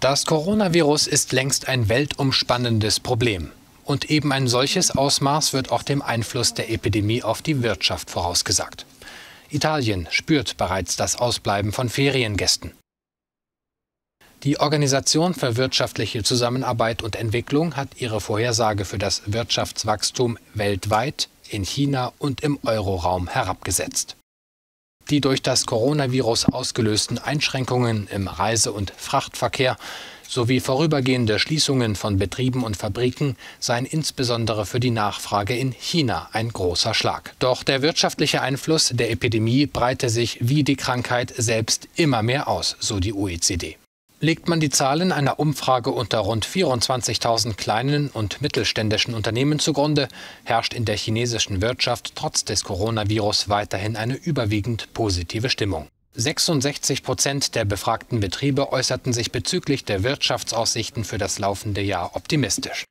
Das Coronavirus ist längst ein weltumspannendes Problem. Und eben ein solches Ausmaß wird auch dem Einfluss der Epidemie auf die Wirtschaft vorausgesagt. Italien spürt bereits das Ausbleiben von Feriengästen. Die Organisation für wirtschaftliche Zusammenarbeit und Entwicklung hat ihre Vorhersage für das Wirtschaftswachstum weltweit, in China und im Euroraum herabgesetzt. Die durch das Coronavirus ausgelösten Einschränkungen im Reise- und Frachtverkehr sowie vorübergehende Schließungen von Betrieben und Fabriken seien insbesondere für die Nachfrage in China ein großer Schlag. Doch der wirtschaftliche Einfluss der Epidemie breite sich wie die Krankheit selbst immer mehr aus, so die OECD. Legt man die Zahlen einer Umfrage unter rund 24.000 kleinen und mittelständischen Unternehmen zugrunde, herrscht in der chinesischen Wirtschaft trotz des Coronavirus weiterhin eine überwiegend positive Stimmung. 66 Prozent der befragten Betriebe äußerten sich bezüglich der Wirtschaftsaussichten für das laufende Jahr optimistisch.